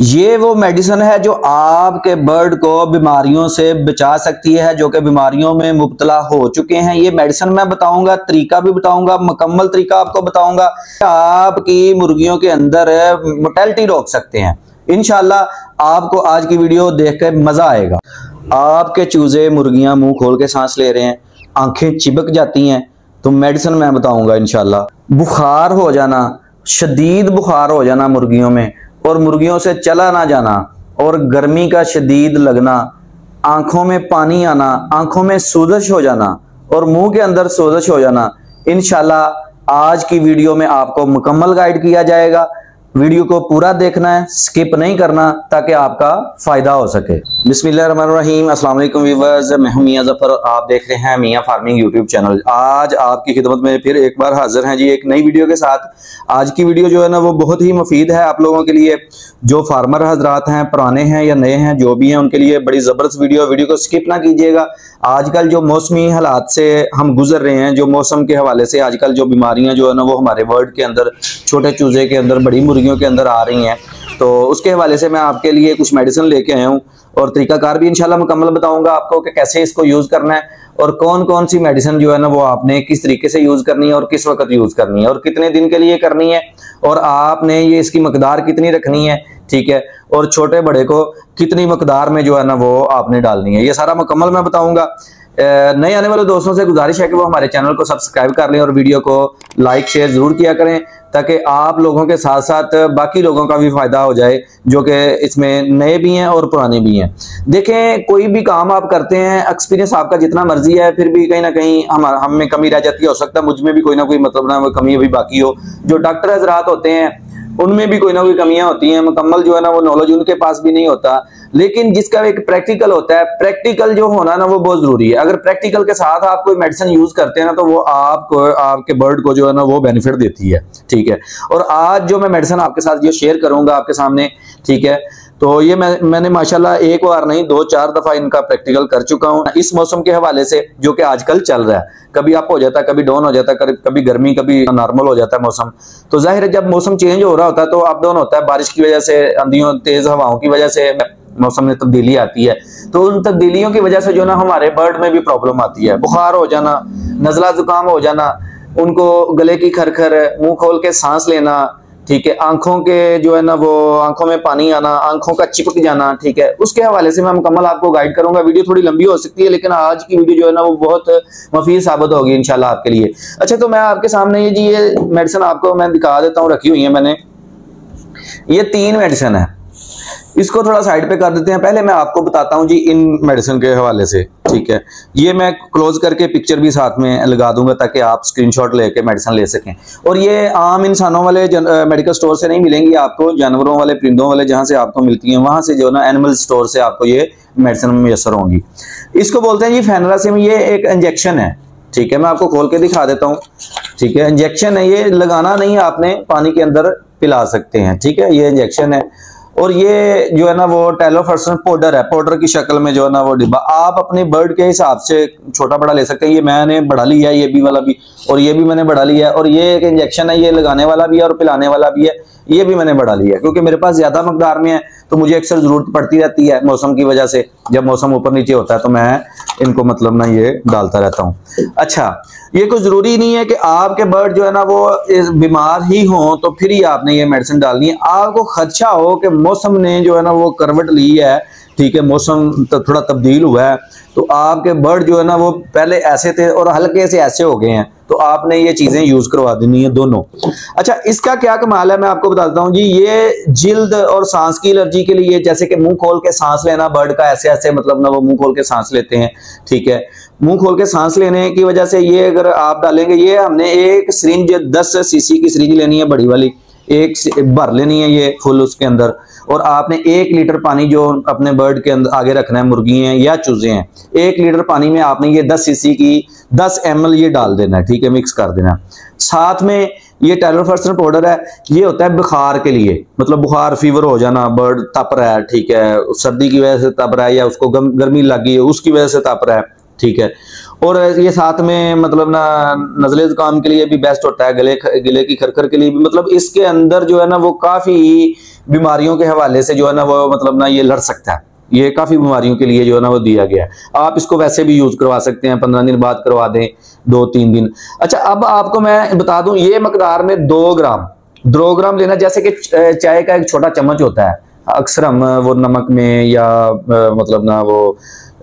یہ وہ میڈیسن ہے جو آپ کے برڈ کو بیماریوں سے بچا سکتی ہے، جو کہ بیماریوں میں مبتلا ہو چکے ہیں۔ یہ میڈیسن میں بتاؤں گا، طریقہ بھی بتاؤں گا، مکمل طریقہ آپ کو بتاؤں گا آپ کی مرغیوں کے اندر موٹیلٹی روک سکتے ہیں۔ انشاءاللہ آپ کو آج کی ویڈیو دیکھ کر مزہ آئے گا۔ آپ کے چوزے مرغیاں منہ کھول کے سانس لے رہے ہیں، آنکھیں چبک جاتی ہیں۔ تو میڈیسن میں بتاؤں گا انشاءاللہ۔ بخار ہو جانا، شدید بخار ہو جانا مرغیوں میں۔ اور مرغیوں سے چلا نہ جانا اور گرمی کا شدید لگنا، آنکھوں میں پانی آنا، آنکھوں میں سوزش ہو جانا اور منہ کے اندر سوزش ہو جانا۔ انشاءاللہ آج کی ویڈیو میں آپ کو مکمل گائیڈ کیا جائے گا۔ ویڈیو کو پورا دیکھنا ہے سکپ نہیں کرنا تاکہ آپ کا فائدہ ہو سکے۔ بسم اللہ الرحمن الرحیم، السلام علیکم ویورز، میں ہوں میاں ظفر اور آپ دیکھ رہے ہیں میاں فارمنگ یوٹیوب چینل۔ آج آپ کی خدمت میں پھر ایک بار حاضر ہیں جی ایک نئی ویڈیو کے ساتھ۔ آج کی ویڈیو جو ہے نا، وہ بہت ہی مفید ہے آپ لوگوں کے لیے۔ جو فارمر حضرات ہیں، پرانے ہیں یا نئے ہیں، جو بھی ہیں، ان کے لیے بڑی زبردست ویڈیو ویڈیو کو سکپ نہ کیجیے گا۔ آج کل جو موسمی حالات سے ہم گزر رہے ہیں، جو موسم کے حوالے سے آج کل جو بیماریاں جو ہے نا، وہ ہمارے ورلڈ کے اندر، چھوٹے چوزے کے اندر بڑی مرغی مرغیوں کے اندر آ رہی ہیں۔ تو اس کے حوالے سے میں آپ کے لیے کچھ میڈیسن لے کے آیا ہوں اور طریقہ کار بھی انشاءاللہ مکمل بتاؤں گا آپ کو کہ کیسے اس کو یوز کرنا ہے اور کون کون سی میڈیسن جو ہے نا وہ آپ نے کس طریقے سے یوز کرنی ہے اور کس وقت یوز کرنی ہے اور کتنے دن کے لیے کرنی ہے اور آپ نے یہ اس کی مقدار کتنی رکھنی ہے، ٹھیک ہے؟ اور چھوٹے بڑے کو کتنی مقدار میں جو ہے نا وہ آپ نے ڈالنی ہے۔ یہ سارا مکمل میں بتاؤں گا۔ نئے آنے والے دوستوں سے گزارش ہے کہ وہ ہمارے چینل کو سبسکرائب کر لیں اور ویڈیو کو لائک، شیئر ضرور کیا کریں تاکہ آپ لوگوں کے ساتھ ساتھ باقی لوگوں کا بھی فائدہ ہو جائے جو کہ اس میں نئے بھی ہیں اور پرانے بھی ہیں۔ دیکھیں، کوئی بھی کام آپ کرتے ہیں ایکسپیرینس آپ کا جتنا مرضی ہے، پھر بھی کہیں نہ کہیں ہم میں کمی رہ جاتی ہے ہو سکتا ہے مجھ میں بھی کوئی نہ کوئی مطلب نہ کمی ابھی باقی ہو۔ جو ڈاکٹر حضرات ہوتے ہیں ان میں بھی کوئی نہ کوئی کمیاں ہوتی ہیں، مکمل جو ہے نا وہ نالج ان کے پاس بھی نہیں ہوتا۔ لیکن جس کا ایک پریکٹیکل ہوتا ہے پریکٹیکل جو ہونا نا وہ بہت ضروری ہے۔ اگر پریکٹیکل کے ساتھ آپ کوئی میڈیسن یوز کرتے ہیں نا تو وہ آپ کو، آپ کے برڈ کو جو ہے نا وہ بینیفٹ دیتی ہے۔ ٹھیک ہے۔ اور آج جو میں میڈیسن آپ کے ساتھ یہ شیئر کروں گا آپ کے سامنے، ٹھیک ہے۔ تو یہ میں نے ماشاءاللہ ایک بار نہیں، دو، چار دفعہ ان کا پریکٹیکل کر چکا ہوں۔ اس موسم کے حوالے سے جو کہ آج کل چل رہا ہے، کبھی اپ ہو جاتا ہے، کبھی ڈاؤن ہو جاتا ہے، کبھی گرمی، کبھی نارمل ہو جاتا ہے موسم۔ تو ظاہر ہے جب موسم چینج ہو رہا ہوتا ہے تو اپ ڈاؤن ہوتا ہے، بارش کی وجہ سے، اندھیوں، تیز ہواؤں کی وجہ سے موسم میں تبدیلی آتی ہے۔ تو ان تبدیلیوں کی وجہ سے جو نا، ہمارے برڈ میں بھی پرابلم آتی ہے۔ بخار ہو جانا، نزلہ زکام ہو جانا، ان کو گلے کی کھر کھر منہ کھول کے سانس لینا ٹھیک ہے، آنکھوں کے جو ہے نا وہ آنکھوں میں پانی آنا، آنکھوں کا چپک جانا، ٹھیک ہے۔ اس کے حوالے سے میں مکمل آپ کو گائیڈ کروں گا۔ ویڈیو تھوڑی لمبی ہو سکتی ہے، لیکن آج کی ویڈیو جو ہے نا وہ بہت مفید ثابت ہوگی انشاءاللہ آپ کے لیے۔ اچھا تو میں آپ کے سامنے یہ جی یہ میڈیسن آپ کو میں دکھا دیتا ہوں، رکھی ہوئی ہے میں نے۔ یہ تین میڈیسن ہے اس کو تھوڑا سائڈ پہ کر دیتے ہیں۔ پہلے میں آپ کو بتاتا ہوں جی ان میڈیسن کے حوالے سے، ٹھیک ہے۔ یہ میں کلوز کر کے پکچر بھی ساتھ میں لگا دوں گا تاکہ آپ اسکرین شاٹ لے کے میڈیسن لے سکیں۔ اور یہ عام انسانوں والے میڈیکل سٹور سے نہیں ملیں گی، آپ کو جانوروں والے، پرندوں والے جہاں سے آپ کو ملتی ہیں، وہاں سے جو نا اینیمل سٹور سے آپ کو یہ میڈیسن میسر ہوں گی۔ اس کو بولتے ہیں جی فینراسم یہ ایک انجیکشن ہے۔ ٹھیک ہے، میں آپ کو کھول کے دکھا دیتا ہوں۔ ٹھیک ہے انجیکشن ہے، یہ لگانا نہیں، آپ نے پانی کے اندر پلا سکتے ہیں۔ ٹھیک ہے، یہ انجیکشن ہے۔ اور یہ جو ہے نا وہ ٹیلو فرسن پوڈر ہے، پوڈر کی شکل میں جو ہے نا وہ ڈبا آپ اپنے برڈ کے حساب سے چھوٹا بڑا لے سکتے ہیں۔ یہ میں نے بڑھا لیا ہے، یہ بھی والا بھی، اور یہ بھی میں نے بڑھا لیا ہے۔ اور یہ ایک انجیکشن ہے، یہ لگانے والا بھی ہے اور پلانے والا بھی ہے۔ یہ بھی میں نے بڑھا لیا ہے۔ کیونکہ میرے پاس زیادہ مقدار میں ہے، تو مجھے اکثر ضرورت پڑتی رہتی ہے موسم کی وجہ سے۔ جب موسم اوپر نیچے ہوتا ہے تو میں ان کو مطلب نا یہ ڈالتا رہتا ہوں۔ اچھا یہ کوئی ضروری نہیں ہے کہ آپ کے برڈ جو ہے نا وہ بیمار ہی ہوں تو پھر ہی آپ نے یہ میڈیسن ڈالنی ہے۔ آپ کو خدشہ ہو کہ موسم نے جو ہے نا وہ کروٹ لی ہے، ٹھیک ہے، موسم تھوڑا تبدیل ہوا ہے، تو آپ کے برڈ جو ہے نا وہ پہلے ایسے تھے اور ہلکے سے ایسے ہو گئے ہیں۔ تو آپ نے یہ چیزیں یوز کروا دینی ہیں دونوں۔ اچھا اس کا کیا کمال ہے؟ میں آپ کو بتاتا ہوں جی یہ جلد اور سانس کی الرجی کے لیے جیسے کہ منہ کھول کے سانس لینا برڈ کا ایسے ایسے مطلب نا وہ منہ کھول کے سانس لیتے ہیں، ٹھیک ہے۔ منہ کھول کے سانس لینے کی وجہ سے یہ اگر آپ ڈالیں گے، یہ ہم نے ایک سرنج دس سی سی کی سرنج لینی ہے بڑی والی۔ ایک بھر لینی ہے یہ فل اس کے اندر۔ اور آپ نے ایک لیٹر پانی جو اپنے برڈ کے اندر آگے رکھنا ہے، مرغی ہیں یا چوزے ہیں، ایک لیٹر پانی میں آپ نے یہ دس سی سی کی دس ایم ایل یہ ڈال دینا ہے، ٹھیک ہے مکس کر دینا۔ ساتھ میں یہ ٹیلر پاؤڈر ہے، یہ ہوتا ہے بخار کے لیے۔ مطلب بخار فیور ہو جانا، برڈ تپ رہا ہے، ٹھیک ہے۔ سردی کی وجہ سے تپ رہا ہے یا اس کو گرمی لگ گئی ہے، اس کی وجہ سے تپ رہا ہے، ٹھیک ہے۔ اور یہ ساتھ میں مطلب نا نزلے زکام کے لیے بھی بیسٹ ہوتا ہے، گلے گلے کی کھرکھر کے لیے بھی۔ مطلب اس کے اندر جو ہے نا وہ کافی بیماریوں کے حوالے سے جو ہے نا وہ مطلب نا یہ لڑ سکتا ہے۔ یہ کافی بیماریوں کے لیے جو ہے نا وہ دیا گیا۔ ہے آپ اس کو ویسے بھی یوز کروا سکتے ہیں، پندرہ دن بعد کروا دیں، دو، تین دن۔ اچھا اب آپ کو میں بتا دوں، یہ مقدار میں دو گرام دو گرام لینا، جیسے کہ چائے کا ایک چھوٹا چمچ ہوتا ہے۔ اکثر ہم، وہ نمک میں یا مطلب نا وہ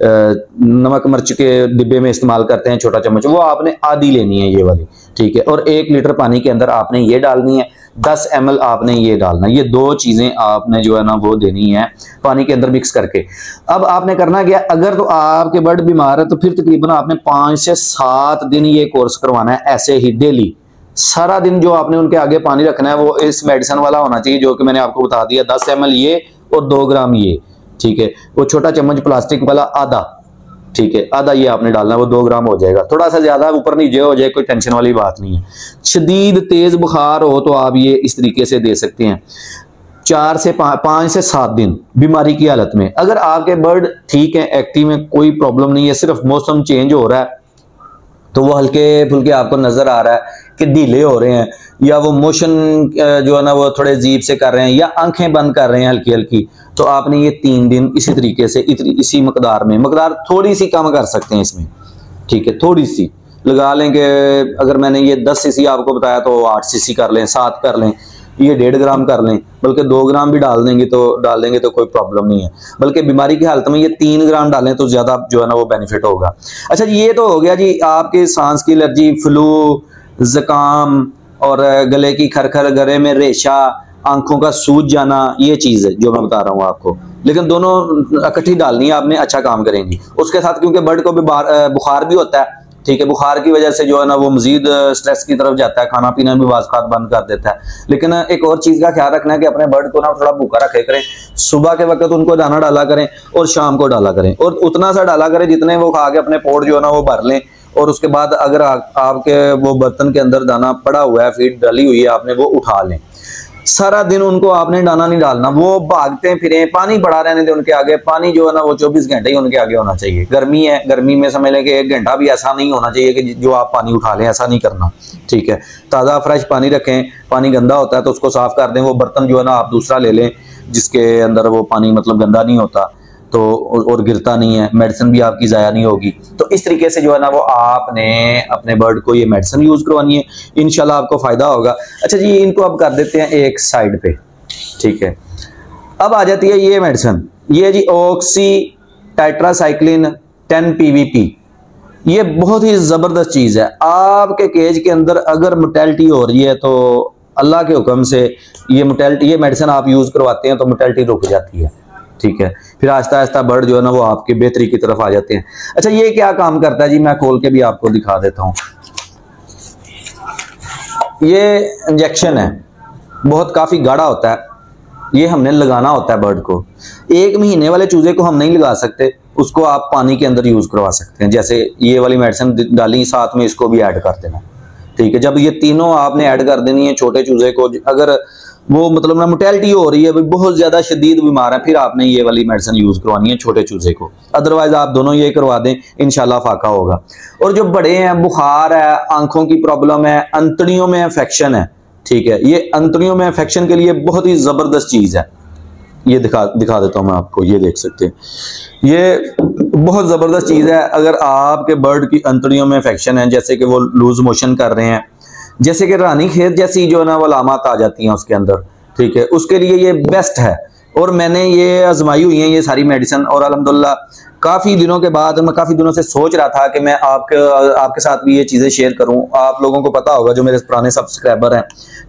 نمک مرچ کے ڈبے میں استعمال کرتے ہیں چھوٹا چمچ، وہ آپ نے آدھی لینی ہے یہ والی، ٹھیک ہے، اور ایک لیٹر پانی کے اندر آپ نے یہ ڈالنی ہے، دس ایم ایل آپ نے یہ ڈالنا یہ دو چیزیں آپ نے جو ہے نا وہ دینی ہے پانی کے اندر مکس کر کے اب آپ نے کرنا کیا، اگر تو آپ کے برڈ بیمار ہے تو پھر تقریباً آپ نے پانچ سے سات دن یہ کورس کروانا ہے ایسے ہی ڈیلی سارا دن جو آپ نے ان کے آگے پانی رکھنا ہے، وہ اس میڈیسن والا ہونا چاہیے، جو کہ میں نے آپ کو بتا دیا، دس ایم ایل یہ اور دو گرام یہ، ٹھیک ہے؟ وہ چھوٹا چمچ پلاسٹک والا آدھا، ٹھیک ہے؟ آدھا یہ آپ نے ڈالنا ہے، وہ دو گرام ہو جائے گا۔ تھوڑا سا زیادہ اوپر نیچے ہو جائے، کوئی ٹینشن والی بات نہیں ہے۔ شدید تیز بخار ہو تو آپ یہ اس طریقے سے دے سکتے ہیں۔ چار سے پانچ سے سات دن بیماری کی حالت میں۔ اگر آپ کے برڈ ٹھیک ہیں ایکٹیو میں کوئی پرابلم نہیں ہے، صرف موسم چینج ہو رہا ہے، تو وہ ہلکے پھلکے آپ کو نظر آ رہا ہے۔ کہ ڈھیلے ہو رہے ہیں، یا وہ موشن جو ہے نا وہ تھوڑے عجیب سے کر رہے ہیں، یا آنکھیں بند کر رہے ہیں ہلکی ہلکی، تو آپ نے یہ تین دن اسی طریقے سے اسی مقدار میں، مقدار تھوڑی سی کم کر سکتے ہیں اس میں، ٹھیک ہے، تھوڑی سی۔ لگا لیں کہ اگر میں نے یہ دس سی سی آپ کو بتایا تو آٹھ سی سی کر لیں، سات کر لیں، یہ ڈیڑھ گرام کر لیں، بلکہ دو گرام بھی ڈال دیں گے تو، ڈال دیں گے تو کوئی پرابلم نہیں ہے۔ بلکہ بیماری کی حالت میں یہ تین گرام ڈالیں تو زیادہ جو ہے نا وہ بینیفٹ ہوگا۔ اچھا جی یہ تو ہو گیا جی آپ کے سانس کی الرجی فلو زکام اور گلے کی کھر گرے میں ریشہ، آنکھوں کا سوج جانا، یہ چیز ہے جو میں بتا رہا ہوں آپ کو۔ لیکن دونوں اکٹھی ڈالنی ہے، آپ نے اچھا کام کریں گی اس کے ساتھ کیونکہ برڈ کو بھی بخار بھی ہوتا ہے، ٹھیک ہے، بخار کی وجہ سے جو ہے نا وہ مزید سٹریس کی طرف جاتا ہے، کھانا پینا بھی بعض بند کر دیتا ہے۔ لیکن ایک اور چیز کا خیال رکھنا ہے کہ اپنے برڈ کو نا تھوڑا بھوکا رکھے کریں۔ صبح کے وقت ان کو دانا ڈالا کریں اور شام کو ڈالا کریں۔ اور اتنا سا ڈالا کریں جتنے وہ کھا کے اپنے پوٹ جو ہے نا وہ بھر لیں۔ اور اس کے بعد اگر آپ کے وہ برتن کے اندر دانا پڑا ہوا ہے فیڈ ڈلی ہوئی ہے، آپ نے وہ اٹھا لیں۔ سارا دن ان کو آپ نے ڈانا نہیں ڈالنا۔ وہ بھاگتے پھریں، پانی پڑا رہنے دے ان کے آگے۔ پانی جو ہے نا، وہ چوبیس گھنٹے ہی ان کے آگے ہونا چاہیے۔ گرمی ہے، گرمی میں سمجھ لیں کہ ایک گھنٹہ بھی ایسا نہیں ہونا چاہیے کہ جو آپ پانی اٹھا لیں، ایسا نہیں کرنا۔ ٹھیک ہے۔ تازہ فریش پانی رکھیں۔ پانی گندا ہوتا ہے تو اس کو صاف کر دیں۔ وہ برتن جو ہے نا، آپ دوسرا لے لیں، جس کے اندر وہ پانی مطلب گندا نہیں ہوتا۔ تو اور گرتا نہیں ہے میڈیسن بھی آپ کی ضائع نہیں ہوگی۔ تو اس طریقے سے جو ہے نا وہ آپ نے اپنے برڈ کو یہ میڈیسن یوز کروانی ہے۔ انشاءاللہ آپ کو فائدہ ہوگا۔ اچھا جی ان کو اب کر دیتے ہیں ایک سائڈ پہ۔ ٹھیک ہے۔ اب آ جاتی ہے یہ میڈیسن یہ جی اوکسی ٹائٹراسائکلین ٹین پی وی پی یہ بہت ہی زبردست چیز ہے۔ آپ کے کیج کے اندر اگر موٹیلٹی ہو رہی ہے تو اللہ کے حکم سے یہ موٹیلٹی یہ میڈیسن آپ یوز کرواتے ہیں تو موٹیلٹی رک جاتی ہے۔ ٹھیک ہے۔ پھر آہستہ آہستہ برڈ جو ہے نا وہ آپ کی بہتری کی طرف آ جاتے ہیں۔ اچھا یہ کیا کام کرتا ہے؟ جی میں کھول کے بھی آپ کو دکھا دیتا ہوں۔ یہ انجیکشن ہے۔ بہت کافی گاڑا ہوتا ہے۔ یہ ہم نے لگانا ہوتا ہے برڈ کو۔ ایک مہینے والے چوزے کو ہم نہیں لگا سکتے۔ اس کو آپ پانی کے اندر یوز کروا سکتے ہیں۔ جیسے یہ والی میڈیسن ڈالی، ساتھ میں اس کو بھی ایڈ کر دینا۔ ٹھیک ہے، جب یہ تینوں آپ نے ایڈ کر دینی ہے، چھوٹے چوزے کو، اگر وہ مطلب نا موٹیلٹی ہو رہی ہے بہت زیادہ شدید بیمار ہے پھر آپ نے یہ والی میڈیسن یوز کروانی ہے، چھوٹے چوزے کو۔ ادروائز آپ دونوں یہ کروا دیں، انشاءاللہ فاقہ ہوگا۔ اور جو بڑے ہیں، بخار ہے، آنکھوں کی پرابلم ہے، انتڑیوں میں انفیکشن ہے۔ ٹھیک ہے، یہ انتڑیوں میں انفیکشن کے لیے بہت ہی زبردست چیز ہے۔ یہ دکھا دکھا دیتا ہوں میں آپ کو، یہ دیکھ سکتے ہیں۔ یہ بہت زبردست چیز ہے۔ اگر آپ کے برڈ کی انتڑیوں میں انفیکشن ہے، جیسے کہ وہ لوز موشن کر رہے ہیں جیسے کہ رانی کھیت جیسی جو ہے نا وہ علامات آ جاتی ہیں اس کے اندر، ٹھیک ہے؟ اس کے لیے یہ بیسٹ ہے۔ اور میں نے یہ آزمائی ہوئی ہیں یہ ساری میڈیسن اور الحمدللہ کافی دنوں کے بعد میں کافی دنوں سے سوچ رہا تھا کہ میں آپ کے آپ کے ساتھ بھی یہ چیزیں شیئر کروں۔ آپ لوگوں کو پتا ہوگا جو میرے پرانے سبسکرائبر ہیں،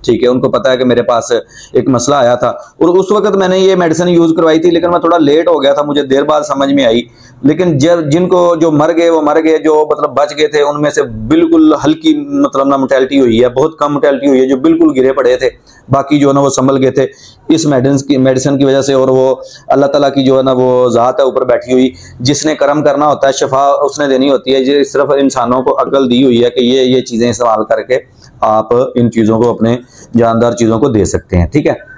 ٹھیک ہے؟ ان کو پتا ہے کہ میرے پاس ایک مسئلہ آیا تھا۔ اور اس وقت میں نے یہ میڈیسن یوز کروائی تھی، لیکن میں تھوڑا لیٹ ہو گیا تھا، مجھے دیر بعد سمجھ میں آئی۔ لیکن جب جن کو جو مر گئے، وہ مر گئے، جو مطلب بچ گئے تھے، ان میں سے بالکل ہلکی مطلب نا موٹیلٹی ہوئی ہے، بہت کم موٹیلٹی ہوئی ہے، جو بالکل گرے پڑے تھے۔ باقی جو ہے نا وہ سنبھل گئے تھے۔ اس میڈیسن کی میڈیسن کی وجہ سے اور وہ اللہ تعالیٰ کی جو ہے نا وہ ذات ہے، اوپر بیٹھی ہوئی۔ جس نے کرم کرنا ہوتا ہے، شفا اس نے دینی ہوتی ہے۔ جو صرف انسانوں کو عقل دی ہوئی ہے کہ یہ یہ چیزیں استعمال کر کے آپ ان چیزوں کو، اپنے جاندار چیزوں کو دے سکتے ہیں۔ ٹھیک ہے؟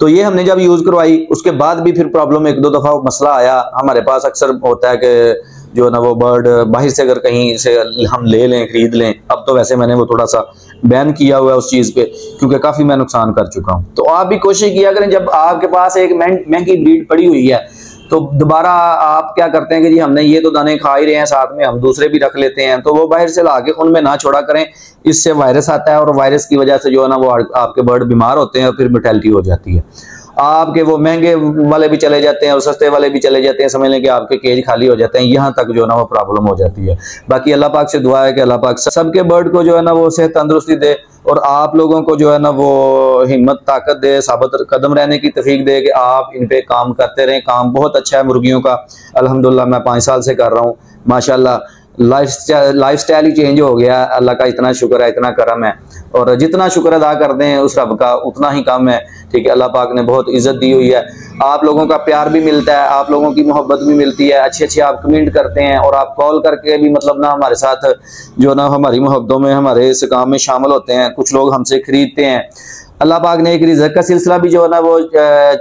تو یہ ہم نے جب یوز کروائی، اس کے بعد بھی پھر پرابلم ایک دو دفعہ مسئلہ آیا۔ ہمارے پاس اکثر ہوتا ہے کہ جو ہے نا وہ برڈ باہر سے اگر کہیں سے ہم لے لیں، خرید لیں، اب تو ویسے میں نے وہ تھوڑا سا بین کیا ہوا ہے اس چیز پہ، کیونکہ کافی میں نقصان کر چکا ہوں۔ تو آپ بھی کوشش کیا کریں، جب آپ کے پاس ایک مہنگی بریڈ پڑی ہوئی ہے تو دوبارہ آپ کیا کرتے ہیں کہ جی ہم نے یہ تو دانے کھا ہی رہے ہیں، ساتھ میں ہم دوسرے بھی رکھ لیتے ہیں۔ تو وہ باہر سے لا کے ان میں نہ چھوڑا کریں۔ اس سے وائرس آتا ہے اور وائرس کی وجہ سے جو ہے نا وہ آپ کے برڈ بیمار ہوتے ہیں اور پھر میٹیلٹی ہو جاتی ہے۔ آپ کے وہ مہنگے والے بھی چلے جاتے ہیں اور سستے والے بھی چلے جاتے ہیں، سمجھ لیں کہ آپ کے کیج خالی ہو جاتے ہیں، یہاں تک جو ہے نا وہ پرابلم ہو جاتی ہے۔ باقی اللہ پاک سے دعا ہے کہ اللہ پاک سب کے برڈ کو جو ہے نا وہ صحت تندرستی دے اور آپ لوگوں کو جو ہے نا وہ ہمت، طاقت دے، ثابت قدم رہنے کی تفیق دے کہ آپ ان پہ کام کرتے رہیں۔ کام بہت اچھا ہے مرغیوں کا۔ الحمدللہ میں پانچ سال سے کر رہا ہوں۔ ماشاءاللہ لائف لائف سٹائل ہی چینج ہو گیا. اللہ کا اتنا شکر ہے، اتنا کرم ہے. اور جتنا شکر ادا کر دیں اس رب کا، اتنا ہی کم ہے. ٹھیک ہے، اللہ پاک نے بہت عزت دی ہوئی ہے. آپ لوگوں کا پیار بھی ملتا ہے، آپ لوگوں کی محبت بھی ملتی ہے. اچھے اچھے آپ کمنٹ کرتے ہیں اور آپ کال کر کے بھی مطلب نا ہمارے ساتھ، جو نا ہماری محبتوں میں، ہمارے اس کام میں شامل ہوتے ہیں. کچھ لوگ ہم سے خریدتے ہیں. اللہ پاک نے ایک رزق کا سلسلہ بھی جو ہے نا وہ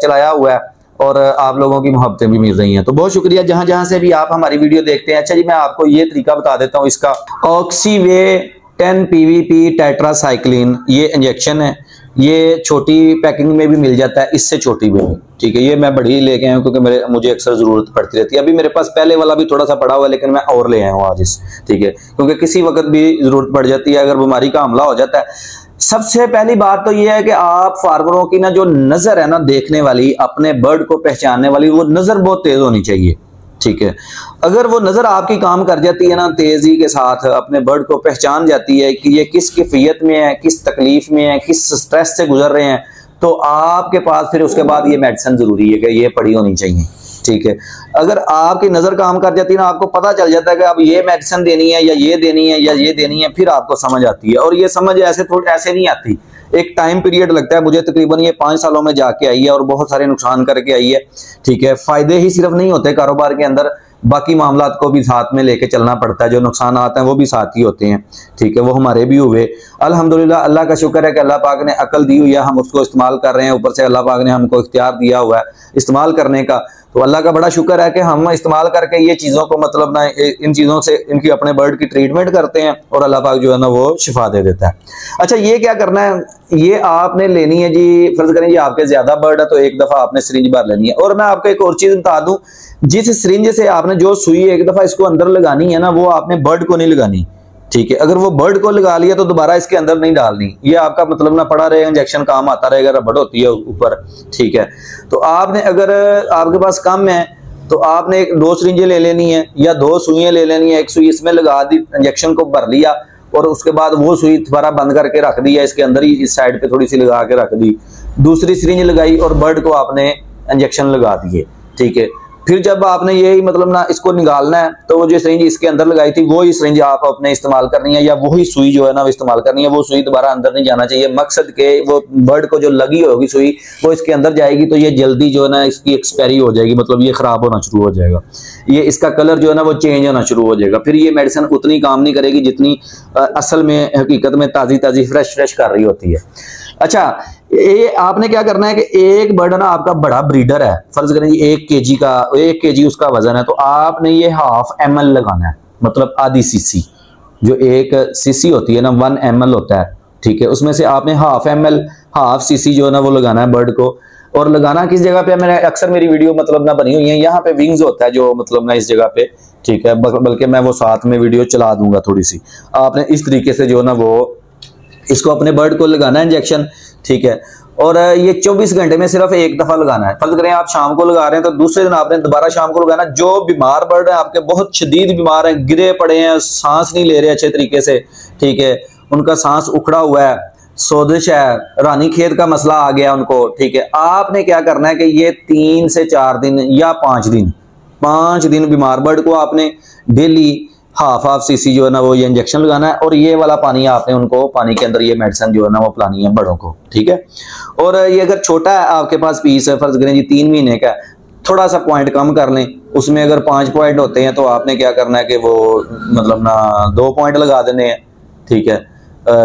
چلایا ہوا ہے. اور آپ لوگوں کی محبتیں بھی مل رہی ہیں۔ تو بہت شکریہ۔ جہاں جہاں سے بھی آپ ہماری ویڈیو دیکھتے ہیں اچھا جی میں آپ کو یہ طریقہ بتا دیتا ہوں۔ اس کا آکسی وے ٹین پی وی پی ٹیٹرا سائکلین یہ انجیکشن ہے۔ یہ چھوٹی پیکنگ میں بھی مل جاتا ہے۔ اس سے چھوٹی بھی ٹھیک ہے، یہ میں بڑی لے کے آیا ہوں کیونکہ میرے مجھے اکثر ضرورت پڑتی رہتی ہے۔ ابھی میرے پاس پہلے والا بھی تھوڑا سا پڑا ہوا ہے، لیکن میں اور لے آیا ہوں آج اس۔ ٹھیک ہے، کیونکہ کسی وقت بھی ضرورت پڑ جاتی ہے، اگر بیماری کا حملہ ہو جاتا ہے سب سے پہلی بات تو یہ ہے کہ آپ فارمروں کی نا جو نظر ہے نا دیکھنے والی، اپنے برڈ کو پہچاننے والی، وہ نظر بہت تیز ہونی چاہیے، ٹھیک ہے؟ اگر وہ نظر آپ کی کام کر جاتی ہے نا، تیزی کے ساتھ اپنے برڈ کو پہچان جاتی ہے کہ یہ کس کیفیت میں ہے، کس تکلیف میں ہے، کس سٹریس سے گزر رہے ہیں، تو آپ کے پاس پھر اس کے بعد یہ میڈیسن ضروری ہے کہ یہ پڑی ہونی چاہیے۔ ٹھیک ہے۔ اگر آپ کی نظر کام کر جاتی ہے نا، آپ کو پتا چل جاتا ہے کہ اب یہ میڈیسن دینی ہے یا یہ دینی ہے یا یہ دینی ہے، پھر آپ کو سمجھ آتی ہے۔ اور یہ سمجھ ایسے تھوڑے ایسے نہیں آتی۔ ایک ٹائم پیریڈ لگتا ہے، مجھے تقریباً یہ پانچ سالوں میں جا کے آئی ہے اور بہت سارے نقصان کر کے آئی ہے۔ ٹھیک ہے، فائدے ہی صرف نہیں ہوتے کاروبار کے اندر، باقی معاملات کو بھی ساتھ میں لے کے چلنا پڑتا ہے۔ جو نقصانات ہیں وہ بھی ساتھ ہی ہوتے ہیں۔ ٹھیک ہے، وہ ہمارے بھی ہوئے۔ الحمدللہ، اللہ کا شکر ہے کہ اللہ پاک نے عقل دی ہوئی ہے، ہم اس کو استعمال کر رہے ہیں۔ اوپر سے اللہ پاک نے ہم کو اختیار دیا ہوا ہے استعمال کرنے کا۔ تو اللہ کا بڑا شکر ہے کہ ہم استعمال کر کے یہ چیزوں کو مطلب نہ ان چیزوں سے ان کی اپنے برڈ کی ٹریٹمنٹ کرتے ہیں اور اللہ پاک جو ہے نا وہ شفا دے دیتا ہے۔ اچھا یہ کیا کرنا ہے؟ یہ آپ نے لینی ہے جی فرض کریں جی آپ کے زیادہ برڈ ہے تو ایک دفعہ آپ نے سرنج بھر لینی ہے۔ اور میں آپ کو ایک اور چیز بتا دوں، جس سرنج سے آپ نے جو سوئی ایک دفعہ اس کو اندر لگانی ہے نا، وہ آپ نے برڈ کو نہیں لگانی۔ ٹھیک ہے، اگر وہ برڈ کو لگا لیا تو دوبارہ اس کے اندر نہیں ڈالنی۔ یہ آپ کا مطلب نہ پڑا رہے انجیکشن کام آتا رہے گا ربڑ ہوتی ہے اوپر، ٹھیک ہے۔ تو آپ نے اگر آپ کے پاس کم ہے، تو آپ نے ایک دو سرنجیں لے لینی ہے یا دو سوئیں لے لینی ہے ایک سوئی اس میں لگا دی انجیکشن کو بھر لیا اور اس کے بعد وہ سوئی دوبارہ بند کر کے رکھ دی اس کے اندر ہی اس سائڈ پہ تھوڑی سی لگا کے رکھ دی۔ دوسری سرنج لگائی اور برڈ کو آپ نے انجیکشن لگا دیے، ٹھیک ہے۔ پھر جب آپ نے یہی مطلب نا اس کو نکالنا ہے، تو وہ جو سرنج اس کے اندر لگائی تھی، وہی سرنج آپ اپنے استعمال کرنی ہے، یا وہی سوئی جو ہے نا، وہ استعمال کرنی ہے۔ وہ سوئی دوبارہ اندر نہیں جانا چاہیے۔ مقصد کہ وہ برڈ کو جو لگی ہوگی سوئی، وہ اس کے اندر جائے گی، تو یہ جلدی جو ہے نا اس کی ایکسپیری ہو جائے گی۔ مطلب یہ خراب ہونا شروع ہو جائے گا۔ یہ اس کا کلر جو ہے نا، وہ چینج ہونا شروع ہو جائے گا۔ پھر یہ میڈیسن اتنی کام نہیں کرے گی جتنی اصل میں، حقیقت میں تازی تازی فریش فریش کر رہی ہوتی ہے۔ اچھا آپ نے کیا کرنا ہے کہ ایک برڈ نا آپ کا بڑا بریڈر ہے۔ فرض کریں ایک کے جی کا، ایک کے جی اس کا وزن ہے، تو آپ نے یہ ہاف ایم ایل لگانا ہے مطلب آدھی سی سی جو ایک سی سی ہوتی ہے نا ون ایم ایل ہوتا ہے، ٹھیک ہے؟ اس میں سے آپ نے half M L half C C جو ہے نا، وہ لگانا ہے برڈ کو۔ اور لگانا کس جگہ پہ میں نے اکثر میری ویڈیو مطلب نہ بنی ہوئی ہیں، یہاں پہ ونگز ہوتا ہے جو مطلب نہ اس جگہ پہ، ٹھیک ہے؟ بلکہ میں وہ ساتھ میں ویڈیو چلا دوں گا تھوڑی سی۔ آپ نے اس طریقے سے جو نا، وہ اس کو اپنے برڈ کو لگانا ہے انجیکشن، ٹھیک ہے۔ اور یہ چوبیس گھنٹے میں صرف ایک دفعہ لگانا ہے۔ فرض کریں آپ شام کو لگا رہے ہیں تو دوسرے دن آپ نے دوبارہ شام کو لگانا، جو بیمار بڑھ رہے ہیں، آپ کے بہت شدید بیمار ہیں، گرے پڑے ہیں، سانس نہیں لے رہے اچھے طریقے سے، ٹھیک ہے۔ ان کا سانس اکھڑا ہوا ہے سودش ہے، رانی کھیت کا مسئلہ آ گیا ان کو، ٹھیک ہے۔ آپ نے کیا کرنا ہے کہ یہ تین سے چار دن یا پانچ دن پانچ دن بیمار برڈ کو آپ نے daily half half C C جو ہے نا وہ یہ انجیکشن لگانا ہے اور یہ والا پانی آپ نے ان کو پانی کے اندر یہ میڈیسن جو ہے نا وہ پلانی ہے بڑوں کو، ٹھیک ہے؟ اور یہ اگر چھوٹا ہے، آپ کے پاس پیس ہے، فرض کریں جی تین مہینے کا تھوڑا سا پوائنٹ کم کر لیں۔ اس میں اگر پانچ پوائنٹ ہوتے ہیں تو آپ نے کیا کرنا ہے کہ وہ مطلب نا دو پوائنٹ لگا دینے ہیں، ٹھیک ہے؟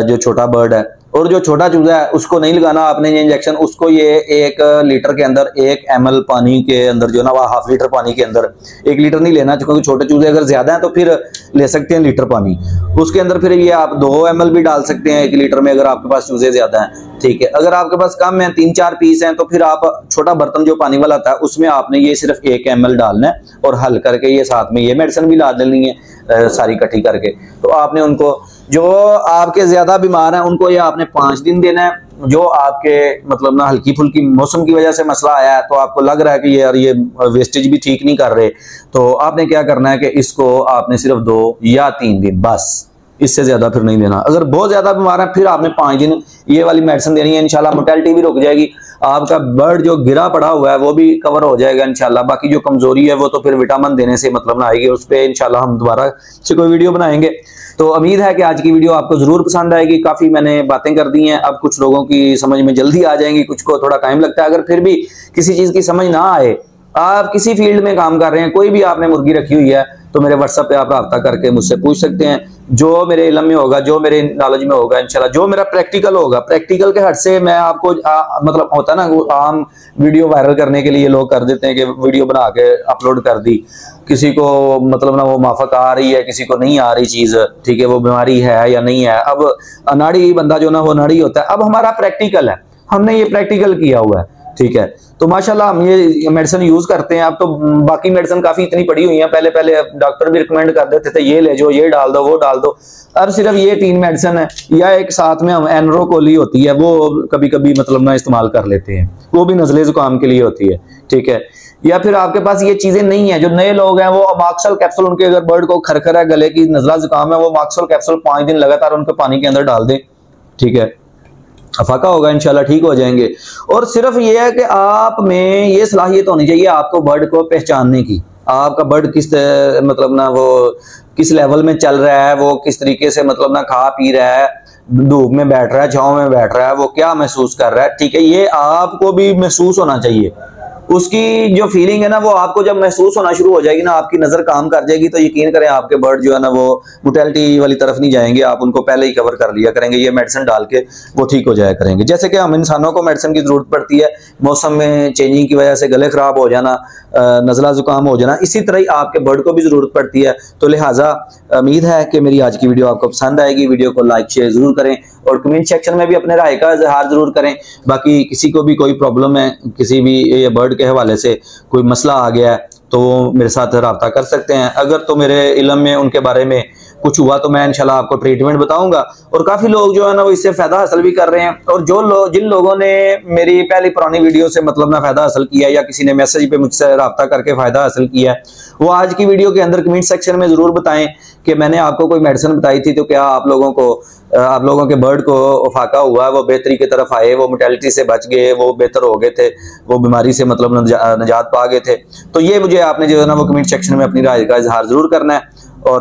جو چھوٹا برڈ ہے اور جو چھوٹا چوزا ہے، اس کو نہیں لگانا آپ نے یہ انجیکشن اس کو یہ ایک لیٹر کے اندر، ایک ایم ایل پانی کے اندر جو نا، وہ ہاف لیٹر پانی کے اندر، ایک لیٹر نہیں لینا کیونکہ چھوٹے چوزے اگر زیادہ ہیں تو پھر لے سکتے ہیں لیٹر پانی۔ اس کے اندر پھر یہ آپ دو ایم ایل بھی ڈال سکتے ہیں، ایک لیٹر میں اگر آپ کے پاس چوزے زیادہ ہیں۔ ٹھیک ہے۔ اگر آپ کے پاس کم ہیں، تین چار پیس ہیں، تو پھر آپ چھوٹا برتن جو پانی والا تھا، اس میں آپ نے یہ صرف ایک ایم ایل ڈالنا ہے اور حل کر کے یہ ساتھ میں یہ میڈیسن بھی لا دینی ہے، ساری کٹھی کر کے۔ تو آپ نے ان کو جو آپ کے زیادہ بیمار ہیں، ان کو یہ آپ نے پانچ دن دینا ہے۔ جو آپ کے مطلب نا ہلکی پھلکی موسم کی وجہ سے مسئلہ آیا ہے، تو آپ کو لگ رہا ہے کہ یار یہ ویسٹیج بھی ٹھیک نہیں کر رہے۔ تو آپ نے کیا کرنا ہے کہ اس کو آپ نے صرف دو یا تین دن، بس۔ اس سے زیادہ پھر نہیں دینا۔ اگر بہت زیادہ بیمار ہے پھر آپ نے پانچ دن یہ والی میڈیسن دینی ہے، انشاءاللہ موٹیلٹی بھی رک جائے گی۔ آپ کا برڈ جو گرا پڑا ہوا ہے، وہ بھی کور ہو جائے گا انشاءاللہ۔ باقی جو کمزوری ہے، وہ تو پھر وٹامن دینے سے مطلب نہ آئے گی۔ اس پہ انشاءاللہ ہم دوبارہ سے کوئی ویڈیو بنائیں گے۔ تو امید ہے کہ آج کی ویڈیو آپ کو ضرور پسند آئے گی۔ کافی میں نے باتیں کر دی ہیں۔ اب کچھ لوگوں کی سمجھ میں جلدی آ جائیں گی، کچھ کو تھوڑا ٹائم لگتا ہے۔ اگر پھر بھی کسی چیز کی سمجھ نہ آئے آپ کسی فیلڈ میں کام کر رہے ہیں، کوئی بھی آپ نے مرغی رکھی ہوئی ہے، تو میرے واٹس ایپ پہ آپ رابطہ کر کے مجھ سے پوچھ سکتے ہیں۔ جو میرے علم میں ہوگا، جو میرے نالج میں ہوگا، انشاءاللہ جو میرا پریکٹیکل ہوگا پریکٹیکل کے حد سے میں آپ کو مطلب ہوتا ہے نا عام ویڈیو وائرل کرنے کے لیے لوگ کر دیتے ہیں کہ ویڈیو بنا کے اپلوڈ کر دی۔ کسی کو مطلب نا وہ مافق آ رہی ہے، کسی کو نہیں آ رہی چیز، ٹھیک ہے، وہ بیماری ہے یا نہیں ہے۔ اب اناڑی بندہ جو نا، وہ ناڑی ہوتا ہے۔ اب ہمارا پریکٹیکل ہے۔ ہم نے یہ پریکٹیکل کیا ہوا ہے۔ ٹھیک ہے۔ تو ماشاءاللہ ہم یہ میڈیسن یوز کرتے ہیں۔ اب تو باقی میڈیسن کافی اتنی پڑی ہوئی ہیں۔ پہلے پہلے ڈاکٹر بھی ریکمینڈ کر دیتے تھے، یہ لے جو، یہ ڈال دو، وہ ڈال دو۔ اب صرف یہ تین میڈیسن ہے یا ایک ساتھ میں ہم اینرو کولی ہوتی ہے، وہ کبھی کبھی مطلب نہ استعمال کر لیتے ہیں۔ وہ بھی نزلے زکام کے لیے ہوتی ہے۔ ٹھیک ہے۔ یا پھر آپ کے پاس یہ چیزیں نہیں ہیں، جو نئے لوگ ہیں، وہ ماکسل کیپسول ان کے اگر برڈ کو کھرکھر ہے گلے کی نزلہ زکام ہے، وہ ماکسل کیپسول پانچ دن لگاتار ان کے پانی کے اندر ڈال دیں۔ ٹھیک ہے۔ افاقہ ہوگا، انشاءاللہ ٹھیک ہو جائیں گے۔ اور صرف یہ ہے کہ آپ میں یہ صلاحیت ہونی چاہیے آپ کو برڈ کو پہچاننے کی۔ آپ کا برڈ کس مطلب نا وہ کس لیول میں چل رہا ہے، وہ کس طریقے سے مطلب نا کھا پی رہا ہے، دھوپ میں بیٹھ رہا ہے، چھاؤں میں بیٹھ رہا ہے، وہ کیا محسوس کر رہا ہے؟ ٹھیک ہے، یہ آپ کو بھی محسوس ہونا چاہیے۔ اس کی جو فیلنگ ہے نا وہ آپ کو جب محسوس ہونا شروع ہو جائے گی نا، آپ کی نظر کام کر جائے گی تو یقین کریں آپ کے برڈ جو ہے نا وہ موٹیلٹی والی طرف نہیں جائیں گے، آپ ان کو پہلے ہی کور کر لیا کریں گے، یہ میڈیسن ڈال کے وہ ٹھیک ہو جایا کریں گے۔ جیسے کہ ہم انسانوں کو میڈیسن کی ضرورت پڑتی ہے، موسم میں چینجنگ کی وجہ سے گلے خراب ہو جانا نزلہ زکام ہو جانا، اسی طرح ہی آپ کے برڈ کو بھی ضرورت پڑتی ہے۔ تو لہٰذا امید ہے کہ میری آج کی ویڈیو آپ کو پسند آئے گی۔ ویڈیو کو لائک شیئر ضرور کریں اور کمنٹ سیکشن میں بھی اپنے رائے کا اظہار ضرور کریں۔ باقی کسی کو بھی کوئی پرابلم ہے، کسی بھی یہ برڈ کے حوالے سے کوئی مسئلہ آ گیا ہے تو وہ میرے ساتھ رابطہ کر سکتے ہیں۔ اگر تو میرے علم میں، ان کے بارے میں کچھ ہوا تو میں انشاءاللہ آپ کو ٹریٹمنٹ بتاؤں گا۔ اور کافی لوگ جو ہے نا وہ اس سے فائدہ حاصل بھی کر رہے ہیں۔ اور جو لوگ جن لوگوں نے میری پہلی پرانی ویڈیو سے مطلب نہ فائدہ حاصل کیا یا کسی نے میسج پہ مجھ سے رابطہ کر کے فائدہ حاصل کیا ہے، وہ آج کی ویڈیو کے اندر کمنٹ سیکشن میں ضرور بتائیں کہ میں نے آپ کو کوئی میڈیسن بتائی تھی تو کیا آپ لوگوں کو، آپ لوگوں کے برڈ کو افاقہ ہوا وہ بہتری کی طرف آئے، وہ موٹیلٹی سے بچ گئے، وہ بہتر ہو گئے تھے، وہ بیماری سے مطلب نجات پا گئے تھے۔ تو یہ مجھے آپ نے جو ہے نا وہ کمنٹ سیکشن میں اپنی رائے کا اظہار ضرور کرنا ہے۔ اور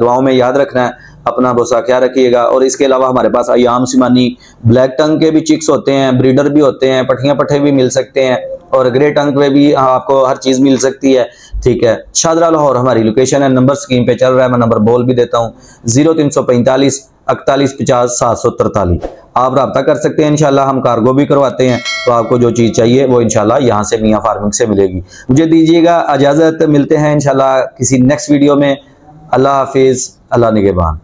دعاؤں میں یاد رکھنا ہے، اپنا بوسا خیال رکھیے گا۔ اور اس کے علاوہ ہمارے پاس ایام سمانی بلیک ٹنگ کے بھی چکس ہوتے ہیں، بریڈر بھی ہوتے ہیں، پٹھیاں پٹھے بھی مل سکتے ہیں، اور گرے ٹنگ پہ بھی ہاں آپ کو ہر چیز مل سکتی ہے۔ ٹھیک ہے۔ شادرہ لاہور ہماری لوکیشن ہے، نمبر سکیم پہ چل رہا ہے، میں نمبر بول بھی دیتا ہوں۔ زیرو تین سو پینتالیس، اکتالیس پچاس، سات سو ترتالیس۔ آپ رابطہ کر سکتے ہیں، انشاءاللہ ہم کارگو بھی کرواتے ہیں۔ تو آپ کو جو چیز چاہیے، وہ انشاءاللہ یہاں سے میاں فارمنگ سے ملے گی۔ مجھے دیجیے گا اجازت، ملتے ہیں انشاءاللہ کسی نیکسٹ ویڈیو میں۔ اللہ حافظ اللہ نگبان